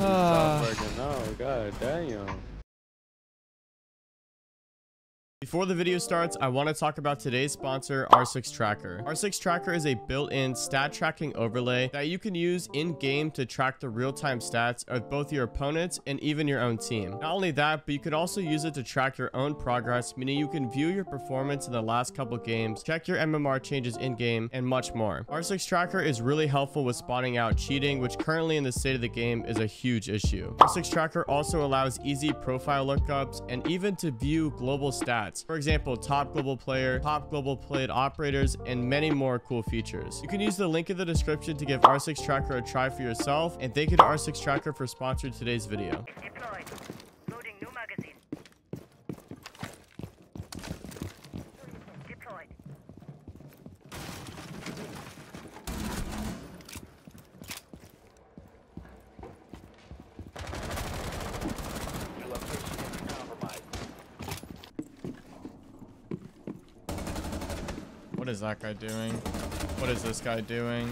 fucking no, god damn. Before the video starts, I want to talk about today's sponsor, R6 Tracker. R6 Tracker is a built-in stat tracking overlay that you can use in-game to track the real-time stats of both your opponents and even your own team. Not only that, but you can also use it to track your own progress, meaning you can view your performance in the last couple games, check your MMR changes in-game, and much more. R6 Tracker is really helpful with spotting out cheating, which currently in the state of the game is a huge issue. R6 Tracker also allows easy profile lookups and even to view global stats. For example, top global player, top global played operators, and many more cool features. You can use the link in the description to give R6 Tracker a try for yourself, and thank you to R6 Tracker for sponsoring today's video. Is that guy doing? What is this guy doing?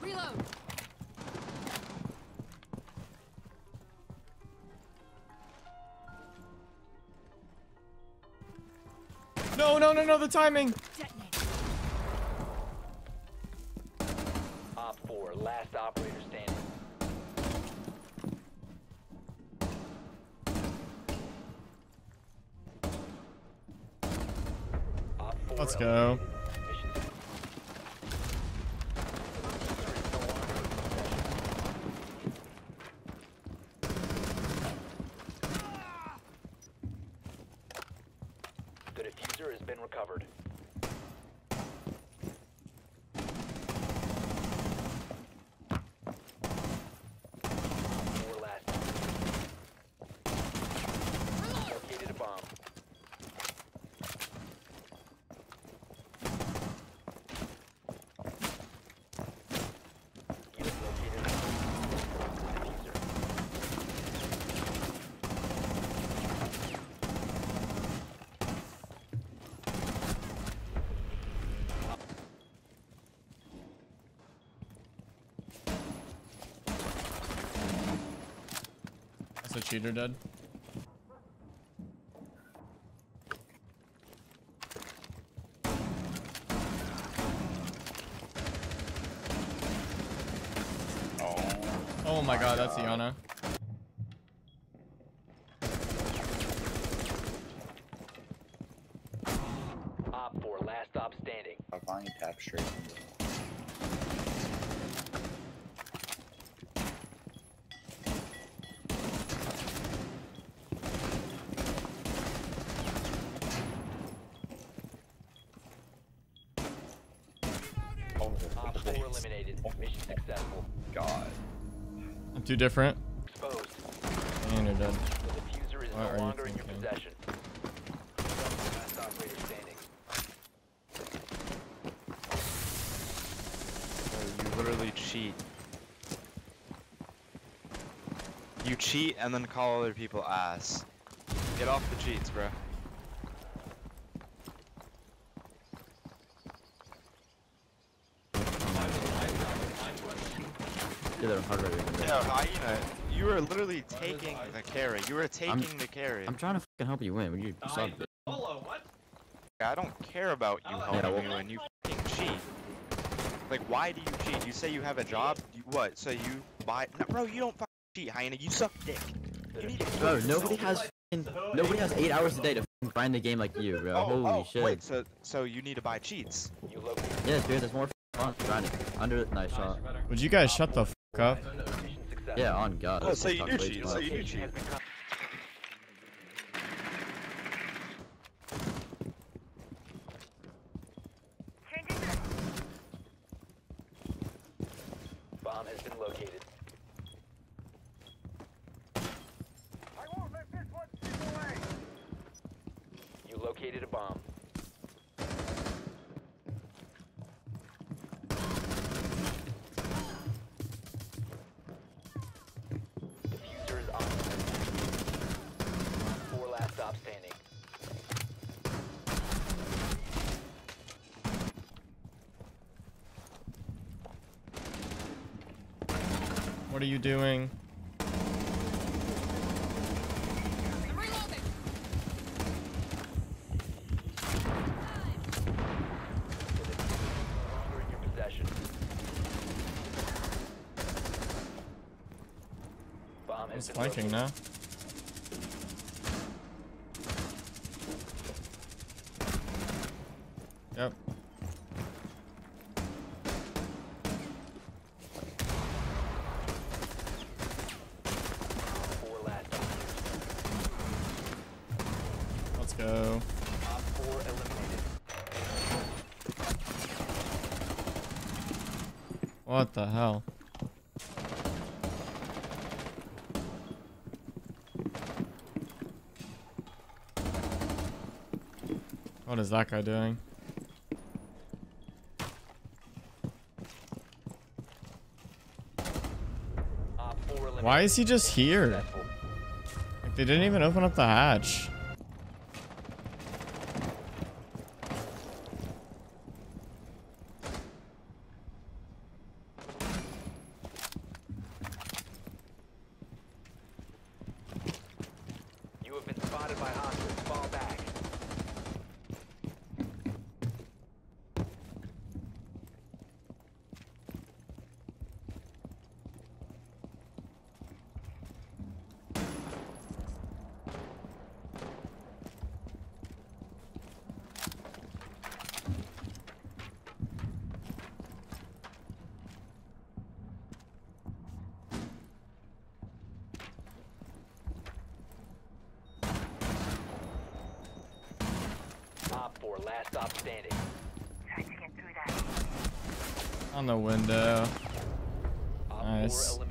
Reload. No, no, no, no, the timing! Let's go. The defuser has been recovered. A cheater dead. Oh. oh my god, that's Iana. Op 4, last stop standing. I'll find you tap straight. Oh, Op 4 eliminated. Mission successful. God. I'm too different. Exposed. And you're dead. The defuser is What are no you longer in your possession. Last operator standing. You literally cheat. You cheat and then call other people ass. Get off the cheats, bro. Yeah, hard right. Yeah, hyena. You were literally taking the carry. You were taking the carry. I'm trying to fucking help you win. You, you suck, bitch. I don't care about you helping well- you and you fucking cheat. Like, why do you cheat? You say you have a job. You, what? So you buy? No, bro, you don't. fucking cheat, hyena. You suck dick. You need to Bro, nobody has nobody has eight hours a day to f***ing grind the game like you, bro. Oh, Holy oh, shit. Wait, so so you need to buy cheats. You located Yeah, dude, there's more fun grinding. Under nice shot. Would you guys shut the fuck up? mission successful. Yeah, on God. Oh, that's so you talk cheat. too you cheat. Bomb has been located. I won't let this one slip away. You located a bomb. Stop standing. What are you doing? The defuser is Yep. Let's go. What the hell? What is that guy doing? Op four eliminated. Why is he just here? Like, they didn't even open up the hatch. You have been spotted by hostiles. Fall back. Op four, last stop standing. Trying to get through that. On the window. Nice. four eliminated.